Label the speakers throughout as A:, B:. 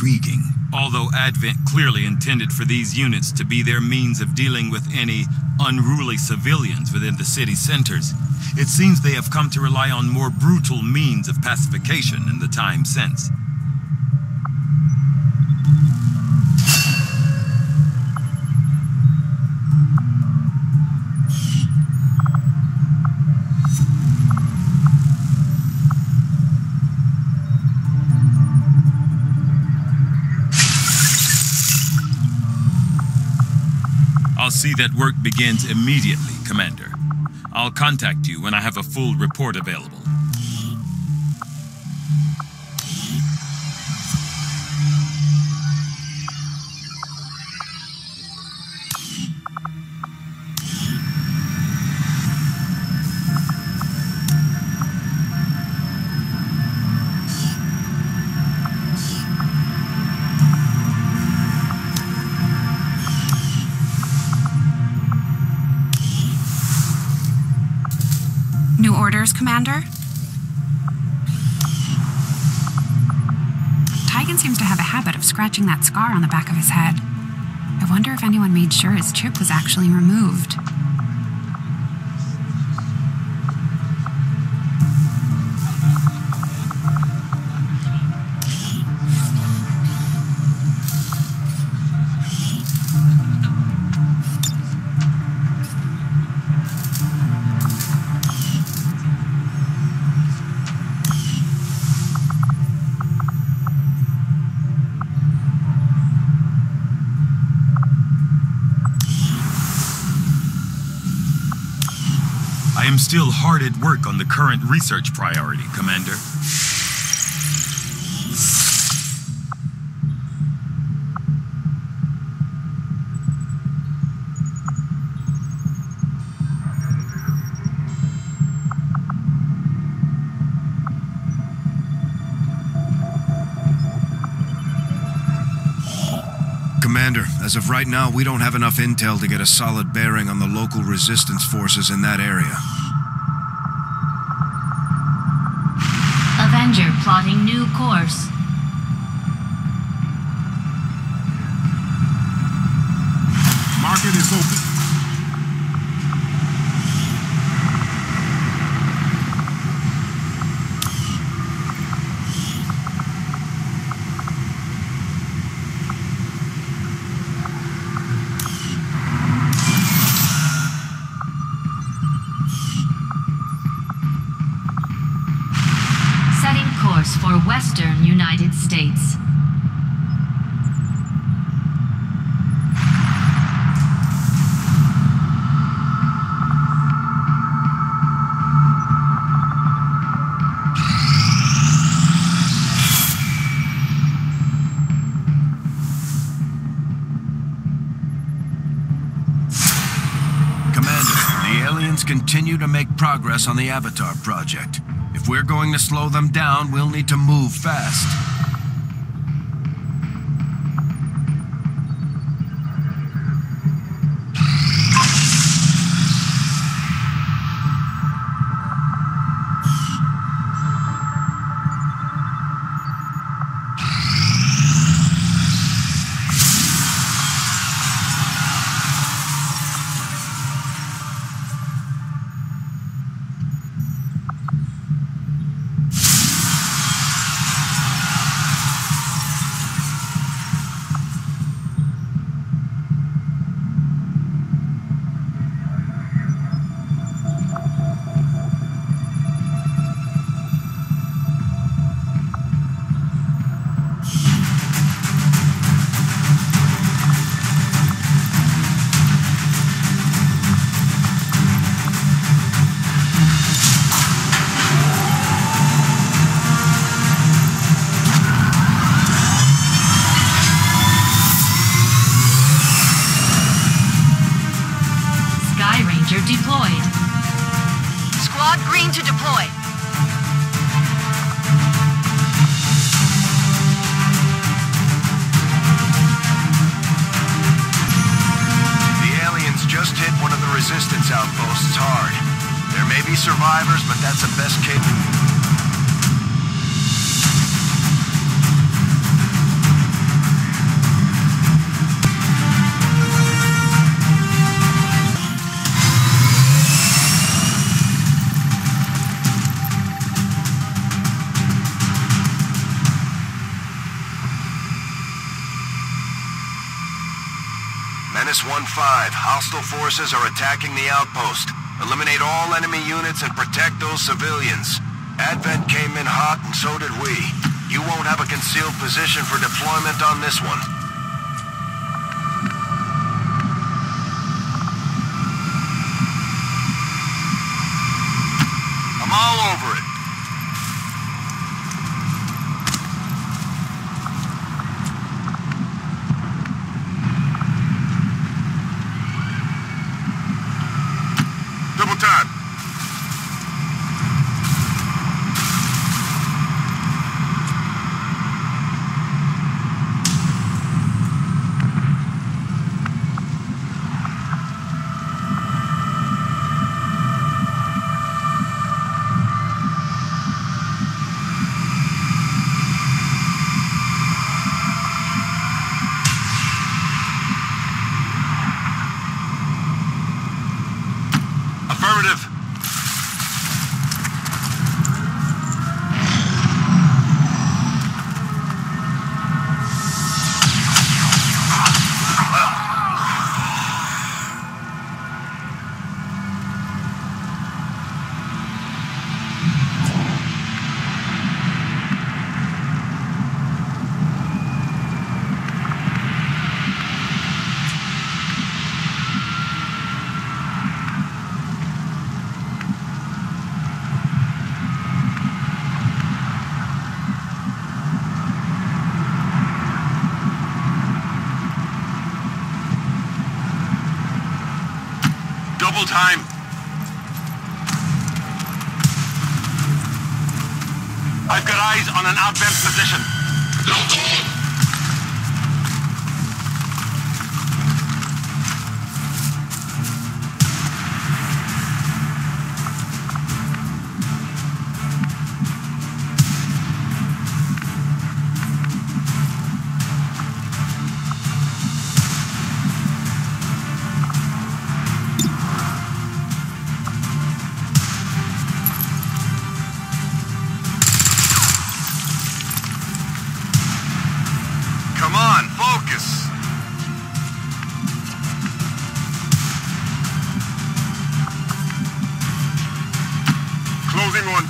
A: intriguing.
B: Although Advent clearly intended for these units to be their means of dealing with any unruly civilians within the city centers, it seems they have come to rely on more brutal means of pacification in the time since. I'll see that work begins immediately, Commander. I'll contact you when I have a full report available.
C: That scar on the back of his head. I wonder if anyone made sure his chip was actually removed.
B: Still hard at work on the current research priority, Commander.
D: Commander, as of right now, we don't have enough intel to get a solid bearing on the local resistance forces in that area.
E: New course.
D: To make progress on the Avatar project. If we're going to slow them down, we'll need to move fast. The aliens just hit one of the resistance outposts hard. There may be survivors, but that's the best case. Menace 1-5. Hostile forces are attacking the outpost. Eliminate all enemy units and protect those civilians. Advent came in hot and so did we. You won't have a concealed position for deployment on this one. I'm all over it.
F: Time.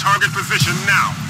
F: Target position now.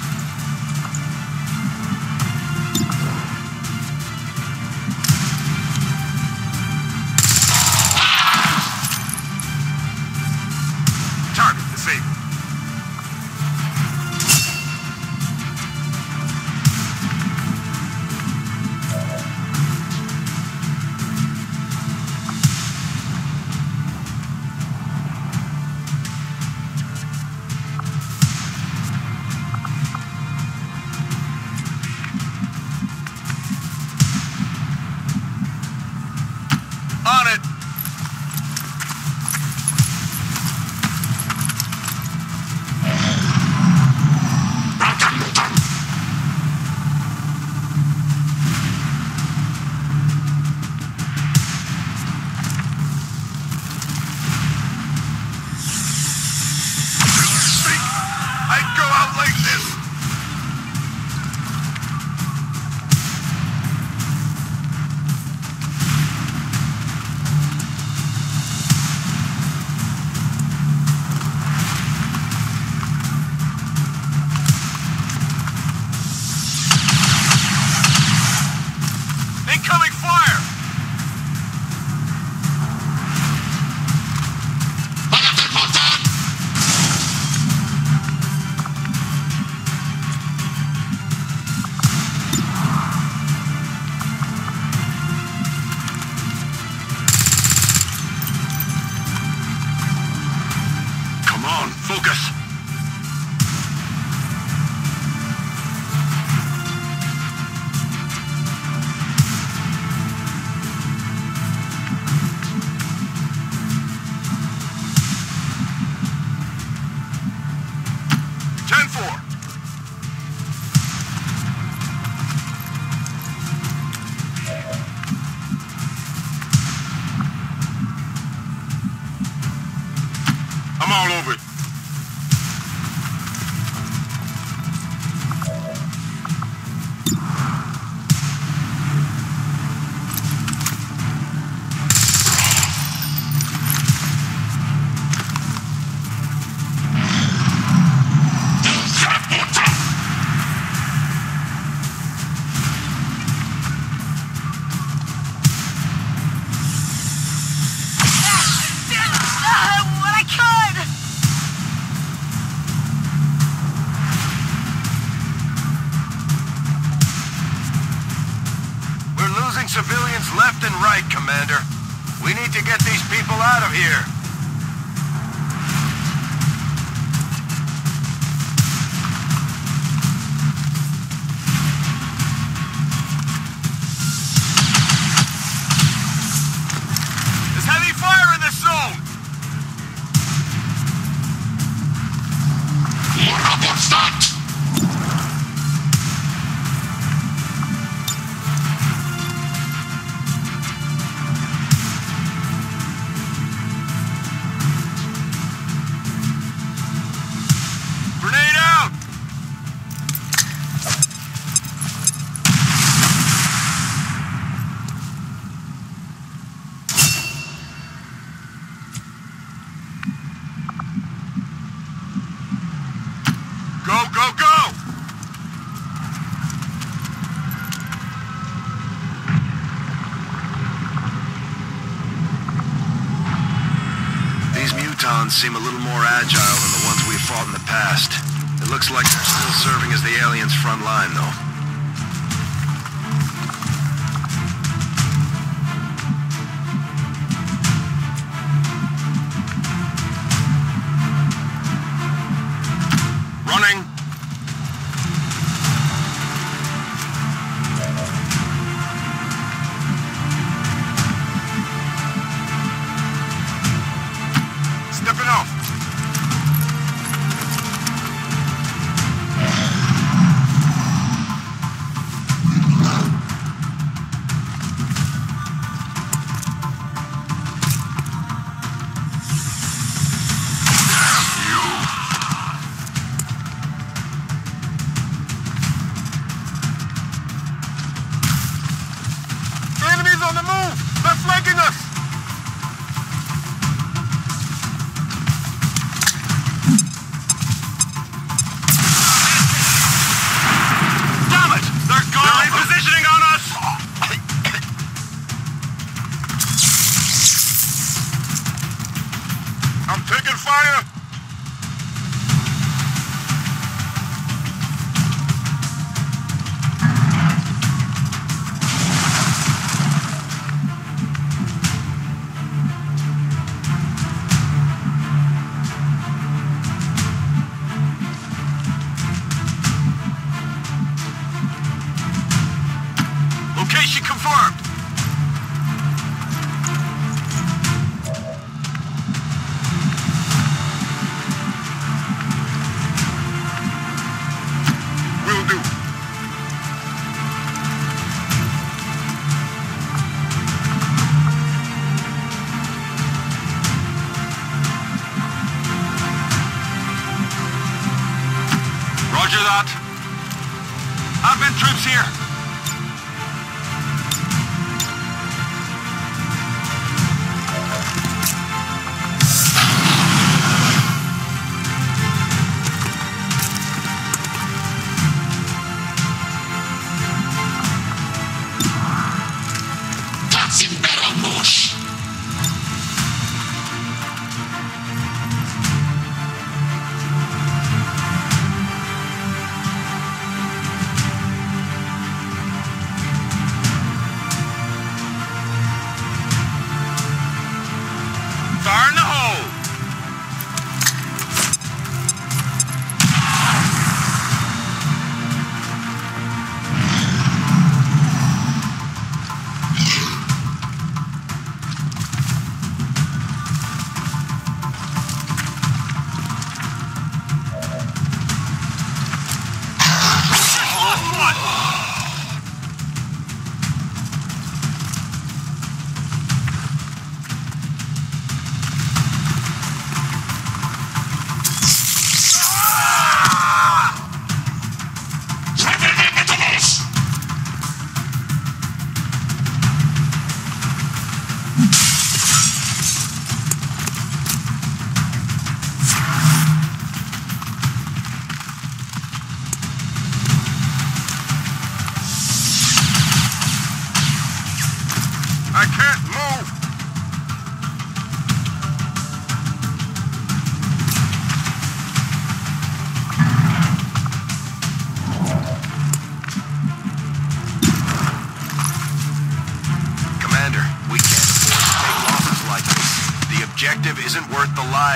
D: agile than the ones we fought in the past. It looks like they're still serving as the aliens' front line, though.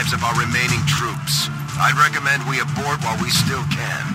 D: Lives of our remaining troops. I'd recommend we abort while we still can.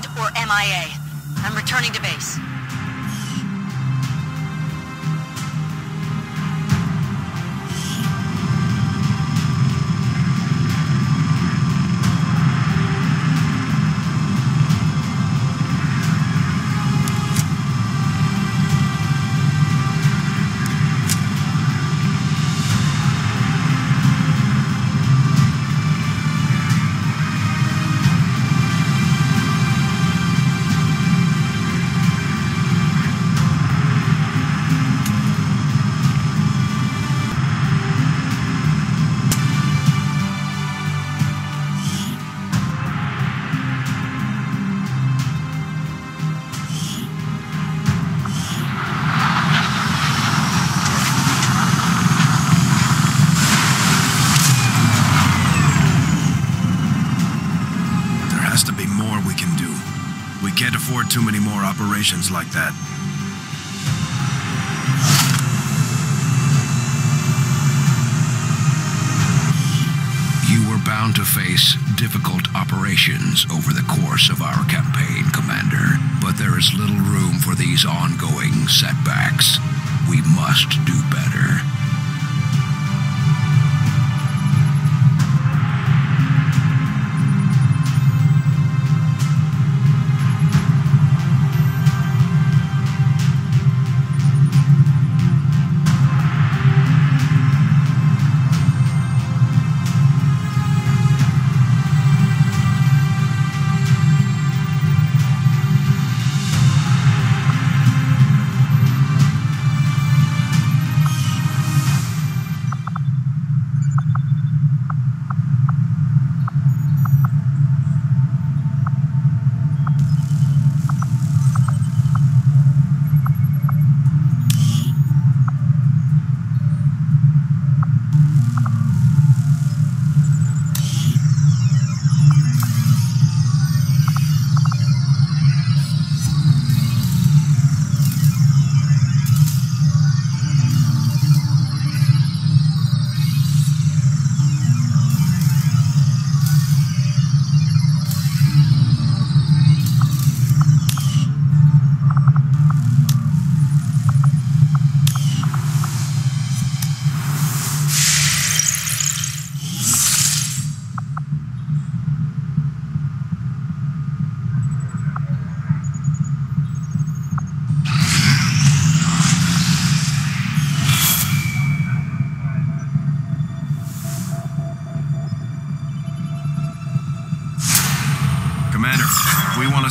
G: Dead or MIA. I'm returning to base.
D: Operations like that.
H: You were bound to face difficult operations over the course of our campaign, Commander. But there is little room for these ongoing setbacks. We must do better.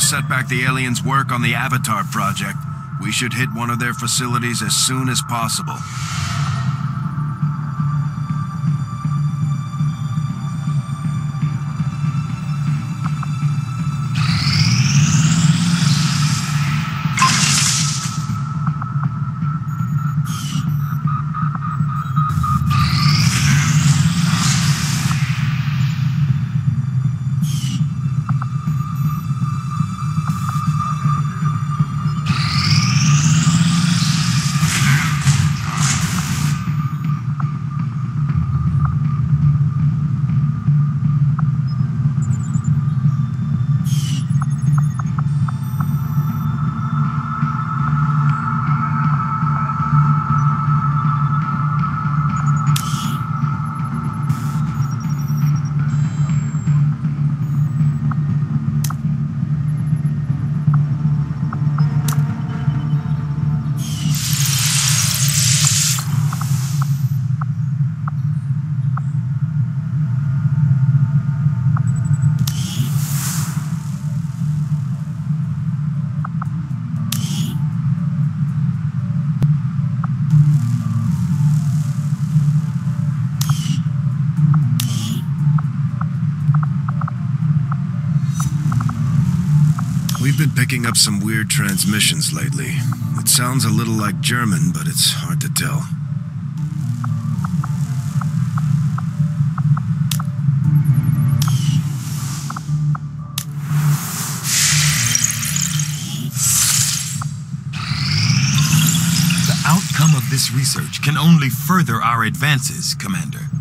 D: Set back the aliens' work on the Avatar project, we should hit one of their facilities as soon as possible. Been picking up some weird transmissions lately. It sounds a little like German, but it's hard to tell.
B: The outcome of this research can only further our advances, Commander.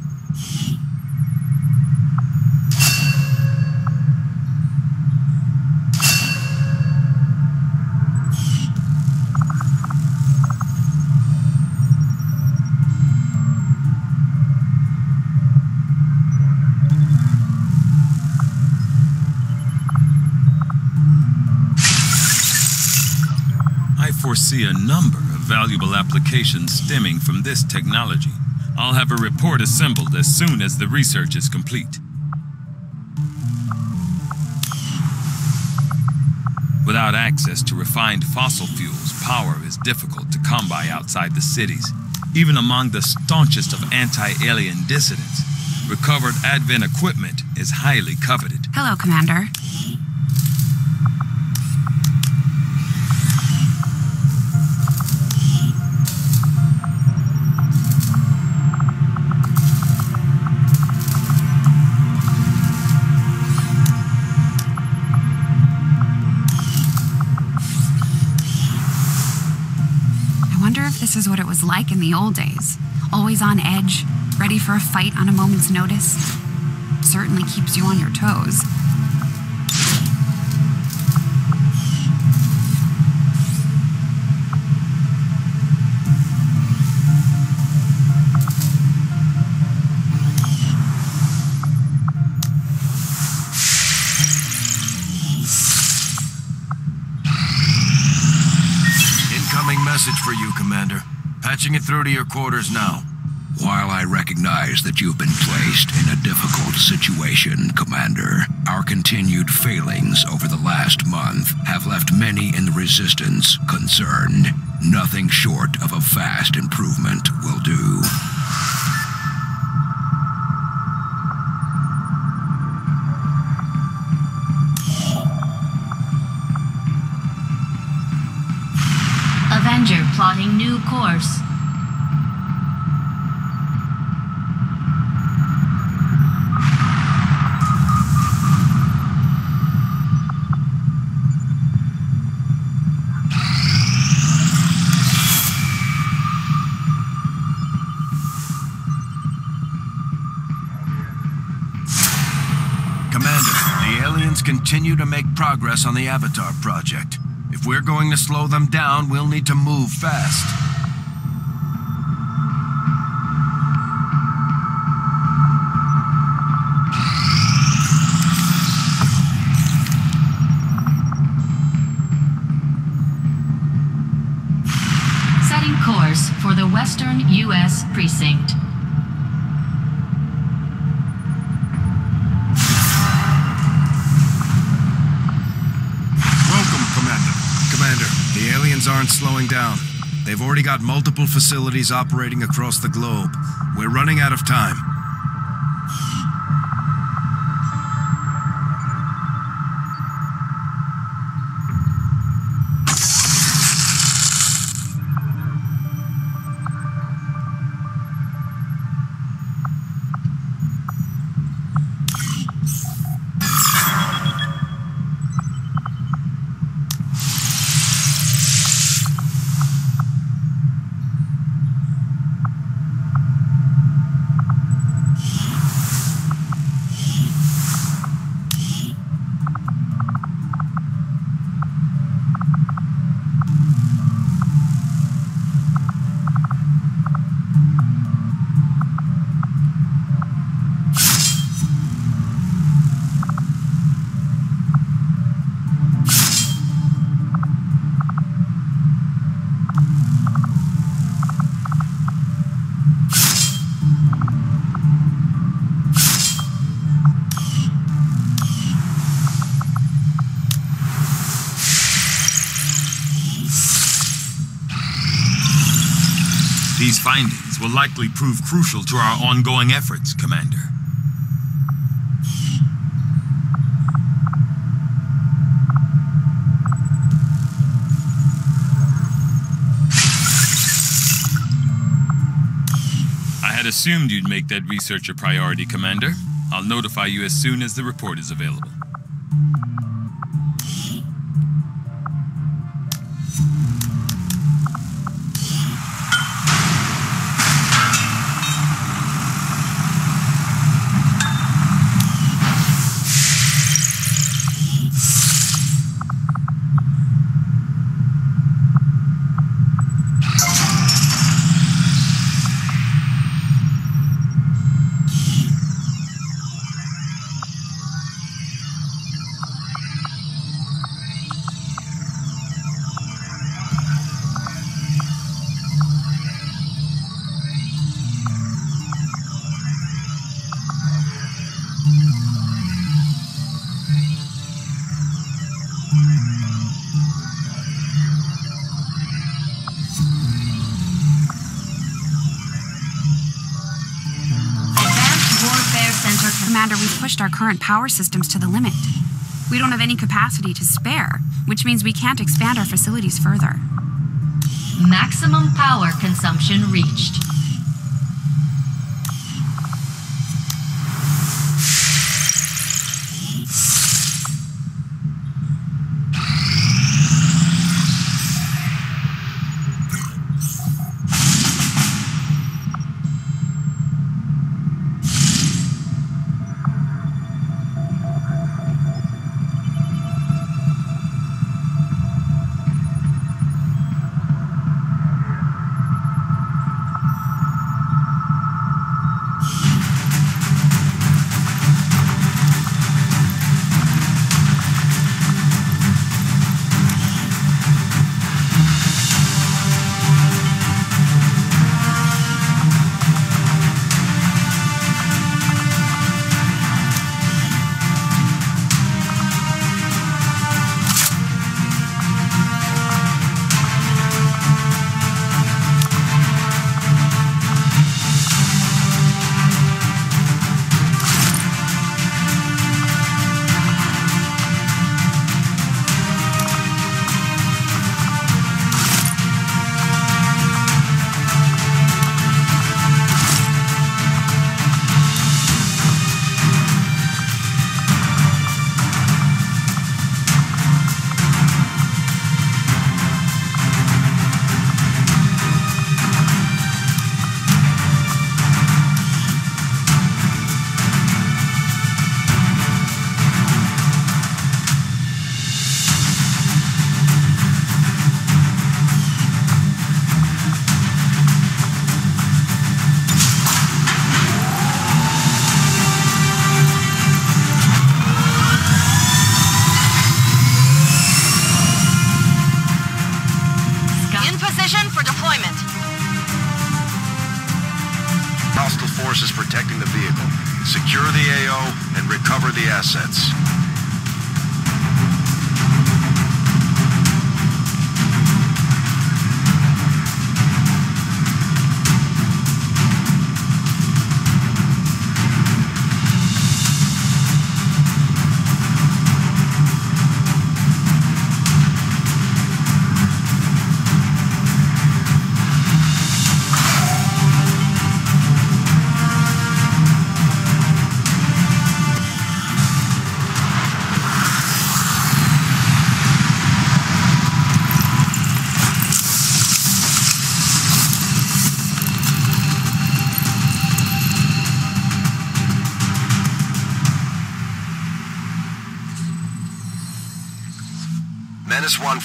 B: Foresee a number of valuable applications stemming from this technology. I'll have a report assembled as soon as the research is complete. Without access to refined fossil fuels, power is difficult to come by outside the cities. Even among the staunchest of anti-alien dissidents, recovered Advent equipment is highly coveted.
C: Hello, Commander. The old days. Always on edge, ready for a fight on a moment's notice. Certainly keeps you on your toes.
D: It through to your quarters now.
H: While I recognize that you've been placed in a difficult situation, Commander, our continued failings over the last month have left many in the Resistance concerned. Nothing short of a fast improvement will do.
E: Avenger plotting new course.
D: Continue to make progress on the Avatar project. If we're going to slow them down, we'll need to move fast.
E: Setting course for the Western U.S. Precinct.
D: Aren't slowing down. They've already got multiple facilities operating across the globe. We're running out of time.
B: Findings will likely prove crucial to our ongoing efforts, Commander. I had assumed you'd make that research a priority, Commander. I'll notify you as soon as the report is available.
C: Commander, we've pushed our current power systems to the limit. We don't have any capacity to spare, which means we can't expand our facilities further.
E: Maximum power consumption reached.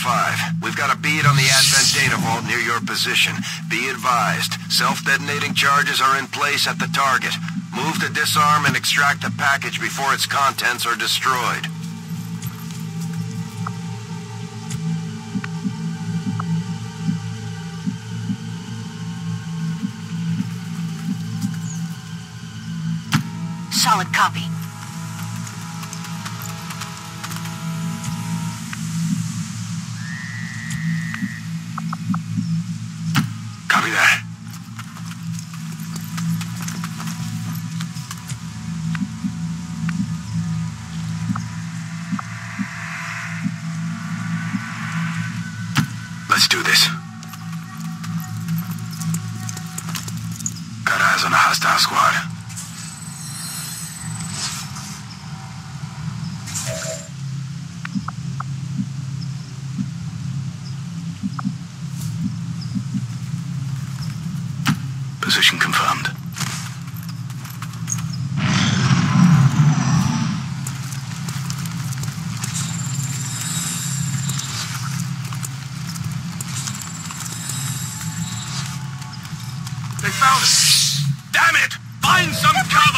D: 5. We've got a bead on the Advent data vault near your position. Be advised, self-detonating charges are in place at the target. Move to disarm and extract the package before its contents are destroyed.
I: Solid copy.
F: It!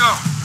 F: Go.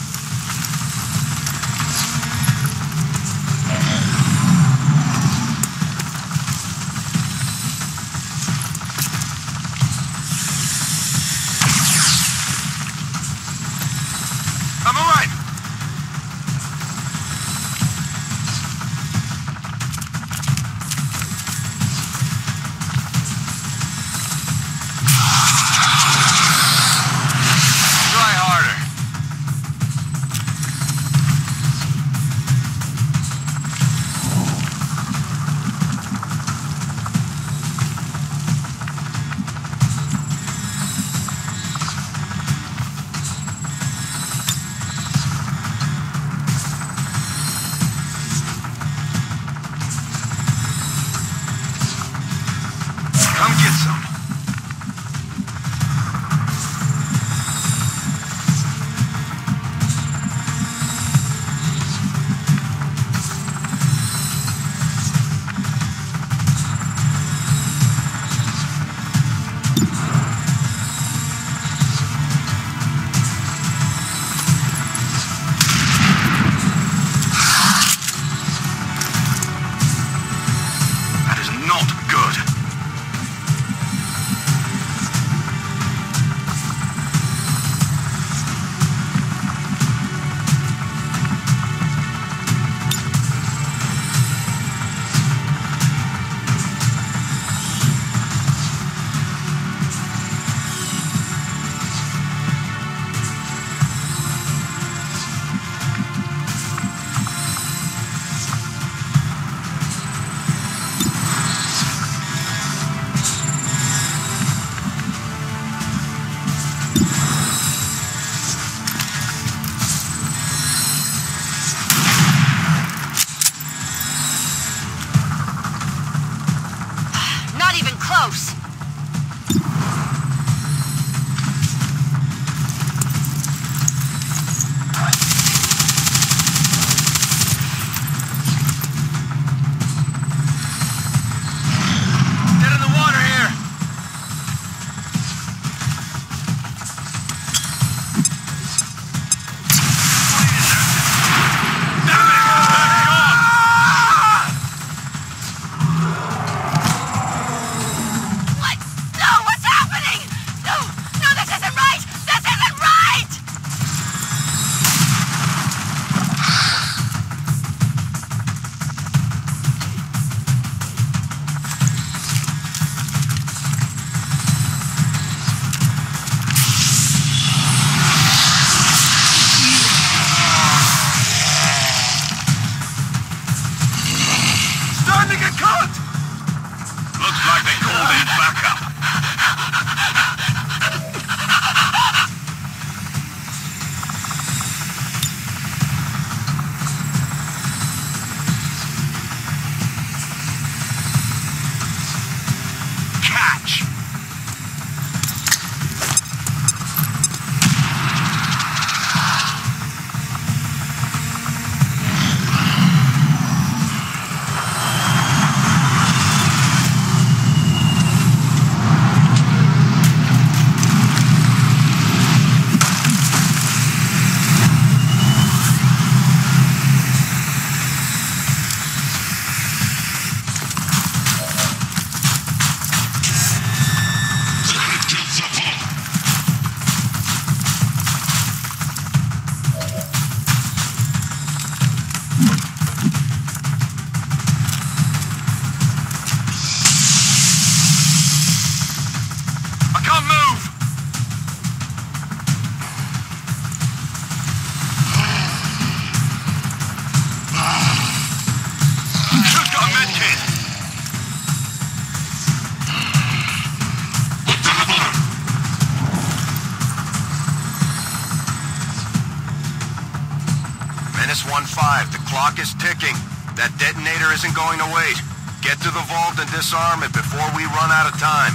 D: S-15, the clock is ticking. That detonator isn't going to wait. Get to the vault and disarm it before we run out of time.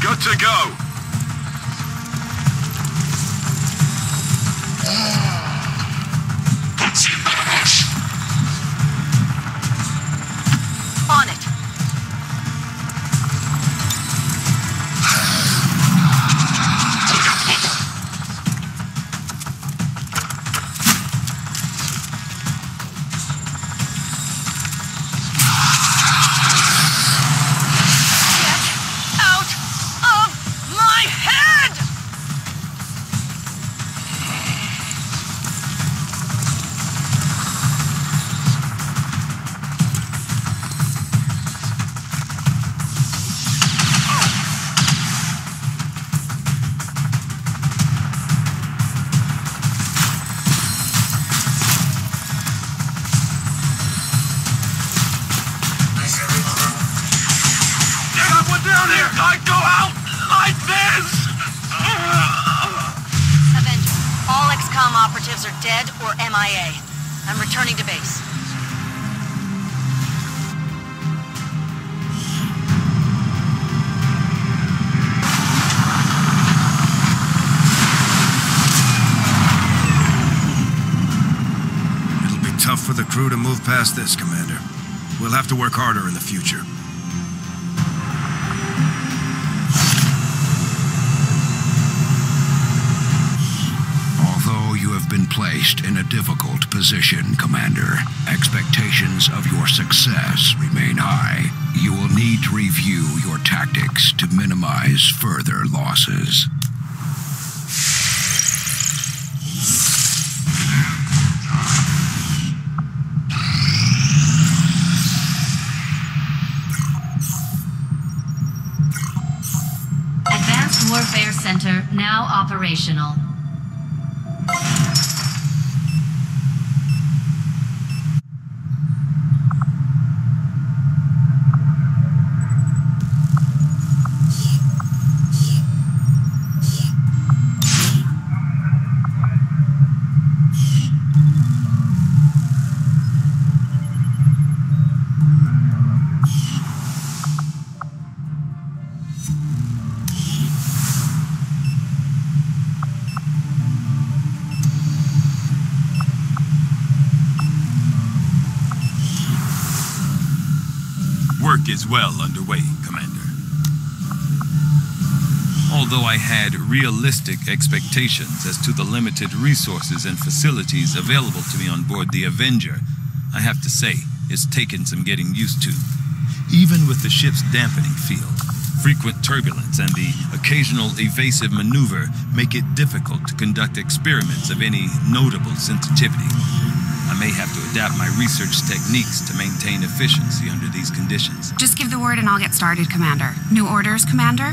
F: Good to go.
A: Crew to move past this, Commander. We'll have to work harder in the future.
H: Although you have been placed in a difficult position, Commander, expectations of your success remain high. You will need to review your tactics to minimize further losses.
E: Operational.
B: Had realistic expectations as to the limited resources and facilities available to me on board the Avenger, I have to say, it's taken some getting used to. Even with the ship's dampening field, frequent turbulence and the occasional evasive maneuver make it difficult to conduct experiments of any notable sensitivity. I may have to adapt my research techniques to maintain efficiency under these conditions.
C: Just give the word and I'll get started, Commander. New orders, Commander?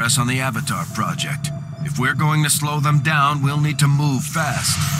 A: progress on the Avatar project. If we're going to slow them down, we'll need to move fast.